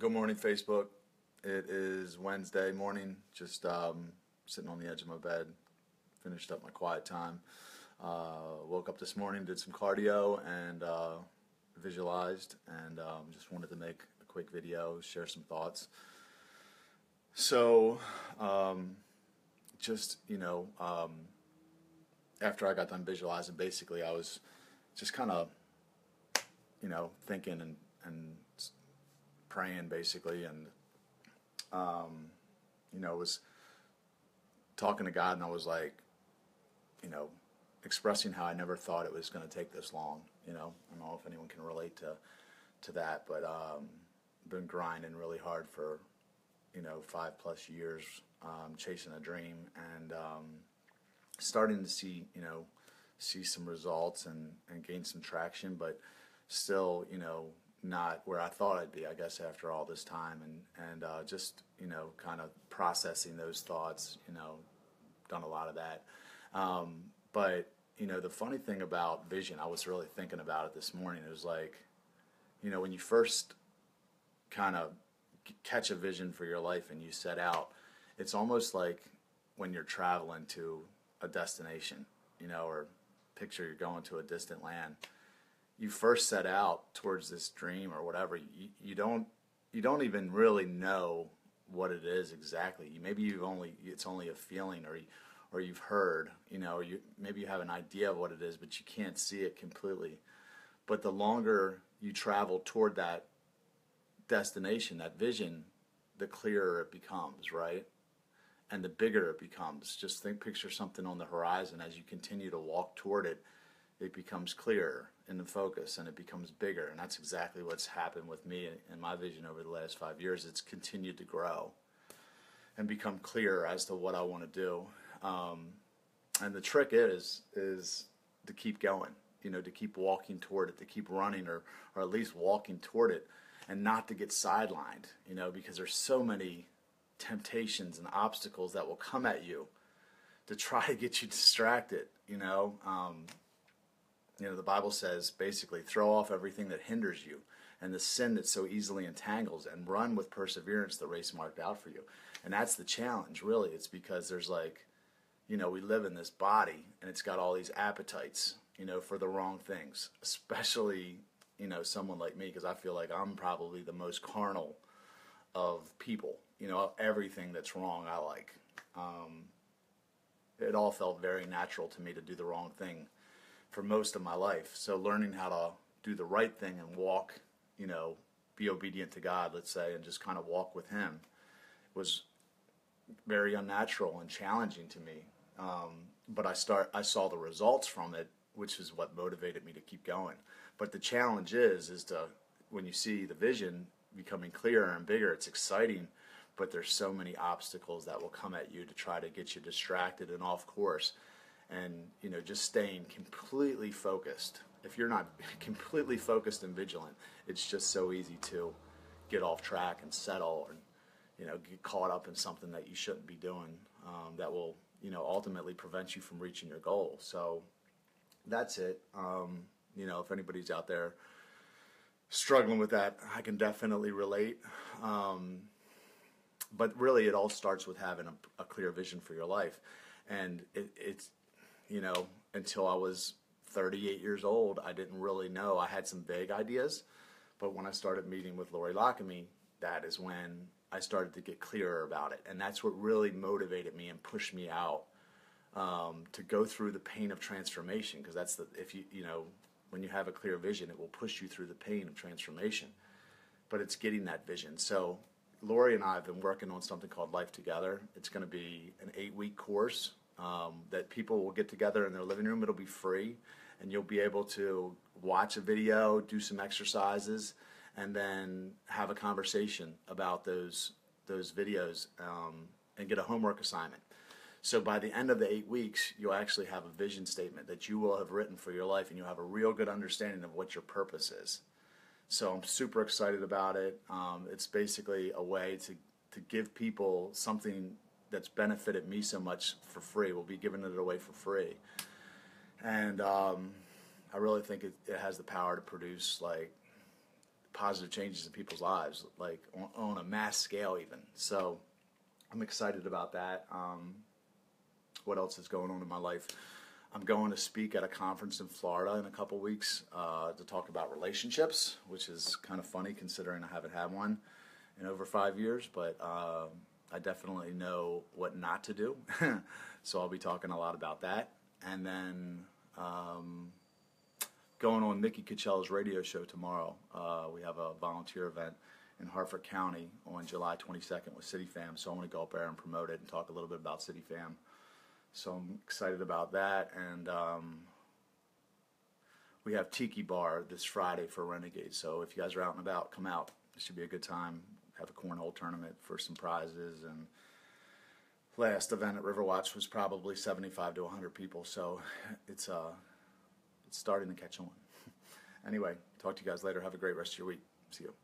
Good morning, Facebook. It is Wednesday morning. Just um, sitting on the edge of my bed. Finished up my quiet time. Uh, woke up this morning, did some cardio, and uh, visualized. And um, just wanted to make a quick video, share some thoughts. So, um, just you know, um, after I got done visualizing, basically I was just kind of, you know, thinking and and praying basically, and um, you know, was talking to God, and I was like, you know, expressing how I never thought it was going to take this long. You know, I don't know if anyone can relate to to that, but um, been grinding really hard for you know five plus years, um, chasing a dream, and um, starting to see you know see some results and and gain some traction, but still you know not where I thought I'd be, I guess, after all this time, and and uh, just you know, kind of processing those thoughts. You know, done a lot of that. Um, but you know, the funny thing about vision, I was really thinking about it this morning. It was like, you know, when you first kind of catch a vision for your life and you set out, it's almost like when you're traveling to a destination, you know, or picture you're going to a distant land you first set out towards this dream or whatever, you, you don't you don't even really know what it is exactly. You, maybe you've only it's only a feeling or or you've heard, you know, or you maybe you have an idea of what it is, but you can't see it completely. But the longer you travel toward that destination, that vision, the clearer it becomes, right? And the bigger it becomes. Just think, picture something on the horizon as you continue to walk toward it it becomes clearer in the focus and it becomes bigger. And that's exactly what's happened with me and my vision over the last five years. It's continued to grow and become clearer as to what I want to do. Um, and the trick is is to keep going, you know, to keep walking toward it, to keep running or, or at least walking toward it and not to get sidelined, you know, because there's so many temptations and obstacles that will come at you to try to get you distracted, you know. Um, you know, the Bible says basically throw off everything that hinders you and the sin that so easily entangles and run with perseverance the race marked out for you. And that's the challenge, really. It's because there's like, you know, we live in this body and it's got all these appetites, you know, for the wrong things, especially, you know, someone like me, because I feel like I'm probably the most carnal of people. You know, everything that's wrong I like. Um, it all felt very natural to me to do the wrong thing for most of my life. So learning how to do the right thing and walk, you know, be obedient to God, let's say, and just kind of walk with Him was very unnatural and challenging to me. Um, but I start, I saw the results from it, which is what motivated me to keep going. But the challenge is, is to when you see the vision becoming clearer and bigger, it's exciting. But there's so many obstacles that will come at you to try to get you distracted and off course and you know just staying completely focused. If you're not completely focused and vigilant it's just so easy to get off track and settle and you know get caught up in something that you shouldn't be doing um, that will you know ultimately prevent you from reaching your goal. So that's it. Um, you know if anybody's out there struggling with that i can definitely relate. Um, but really it all starts with having a, a clear vision for your life. And it, it's you know, until I was 38 years old, I didn't really know. I had some vague ideas, but when I started meeting with Lori Lockamy, that is when I started to get clearer about it, and that's what really motivated me and pushed me out um, to go through the pain of transformation. Because that's the if you you know when you have a clear vision, it will push you through the pain of transformation. But it's getting that vision. So Lori and I have been working on something called Life Together. It's going to be an eight week course um, that people will get together in their living room. It'll be free, and you'll be able to watch a video, do some exercises, and then have a conversation about those those videos um, and get a homework assignment. So by the end of the eight weeks, you'll actually have a vision statement that you will have written for your life, and you'll have a real good understanding of what your purpose is. So I'm super excited about it. Um, it's basically a way to to give people something that's benefited me so much for free. We'll be giving it away for free, and um, I really think it, it, has the power to produce like positive changes in people's lives, like on, on a mass scale, even. So I'm excited about that. Um, what else is going on in my life? I'm going to speak at a conference in Florida in a couple weeks uh, to talk about relationships, which is kind of funny considering I haven't had one in over five years, but uh, I definitely know what not to do. so I'll be talking a lot about that. And then um, going on Nikki Coachella's radio show tomorrow. Uh, we have a volunteer event in Harford County on July 22nd with City Fam. So I'm going to go up there and promote it and talk a little bit about City Fam. So I'm excited about that. And um, we have Tiki Bar this Friday for Renegades. So if you guys are out and about, come out. It should be a good time. Have a cornhole tournament for some prizes. And last event at Riverwatch was probably 75 to 100 people. So it's uh, it's starting to catch on. anyway, talk to you guys later. Have a great rest of your week. See you.